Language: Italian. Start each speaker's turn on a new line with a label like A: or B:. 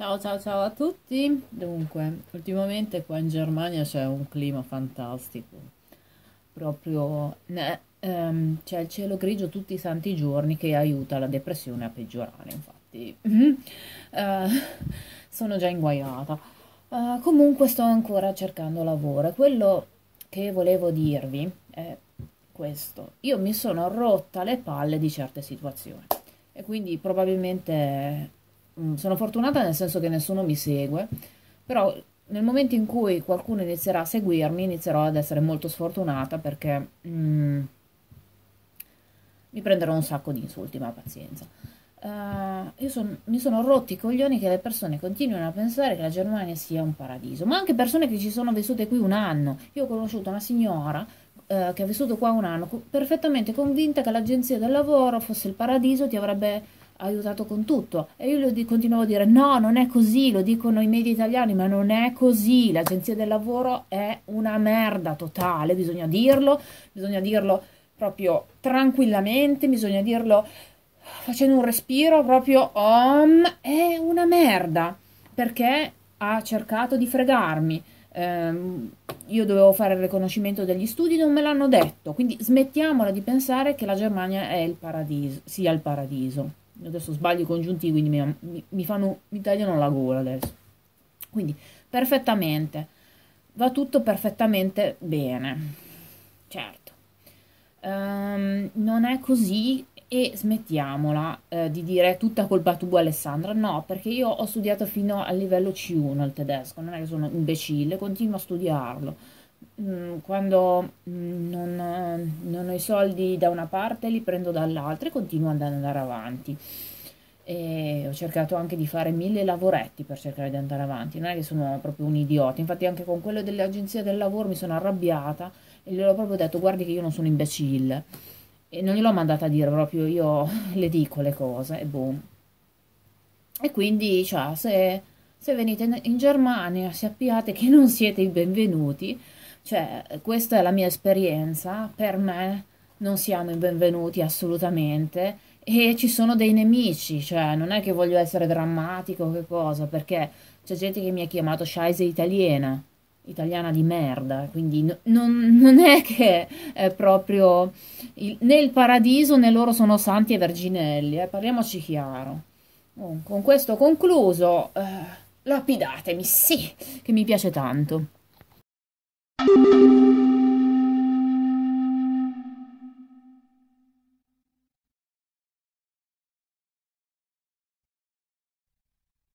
A: Ciao ciao ciao a tutti. Dunque, ultimamente qua in Germania c'è un clima fantastico. Proprio ehm, c'è il cielo grigio tutti i santi giorni che aiuta la depressione a peggiorare, infatti. Eh, sono già inguaiata. Eh, comunque sto ancora cercando lavoro quello che volevo dirvi è questo. Io mi sono rotta le palle di certe situazioni e quindi probabilmente mm, sono fortunata nel senso che nessuno mi segue, però nel momento in cui qualcuno inizierà a seguirmi inizierò ad essere molto sfortunata perché mm, mi prenderò un sacco di insulti, ma pazienza. Uh, io son, mi sono rotti i coglioni che le persone continuino a pensare che la Germania sia un paradiso, ma anche persone che ci sono vissute qui un anno. Io ho conosciuto una signora uh, che ha vissuto qua un anno, perfettamente convinta che l'agenzia del lavoro fosse il paradiso, ti avrebbe aiutato con tutto. E io di- continuavo a dire: no, non è così, lo dicono i media italiani, ma non è così. L'agenzia del lavoro è una merda totale, bisogna dirlo, bisogna dirlo proprio tranquillamente, bisogna dirlo facendo un respiro proprio om, è una merda perché ha cercato di fregarmi. Ehm, io dovevo fare il riconoscimento degli studi, non me l'hanno detto, quindi smettiamola di pensare che la Germania è il paradiso, sia il paradiso. Adesso sbaglio i congiuntivi, quindi mi, mi, fanno, mi tagliano la gola adesso. Quindi, perfettamente, va tutto perfettamente bene. Certo. Ehm, non è così e smettiamola eh, di dire tutta colpa tua Alessandra, no, perché io ho studiato fino al livello C1 il tedesco, non è che sono imbecille, continuo a studiarlo. Mm, quando mm, non, non ho i soldi da una parte li prendo dall'altra e continuo ad andare avanti. E ho cercato anche di fare mille lavoretti per cercare di andare avanti, non è che sono proprio un idiota, infatti anche con quello dell'agenzia del lavoro mi sono arrabbiata e gliel'ho proprio detto guardi che io non sono imbecille. E non gliel'ho mandata a dire proprio io le dico le cose e boom. E quindi cioè, se, se venite in Germania sappiate che non siete i benvenuti cioè questa è la mia esperienza per me non siamo i benvenuti assolutamente e ci sono dei nemici cioè non è che voglio essere drammatico o che cosa perché c'è gente che mi ha chiamato Scheisse italiana italiana di merda, quindi no, non, non, è che è proprio il, né il paradiso né loro sono santi e verginelli, eh, parliamoci chiaro. Con questo concluso, eh, lapidatemi, sì, che mi piace tanto. thank you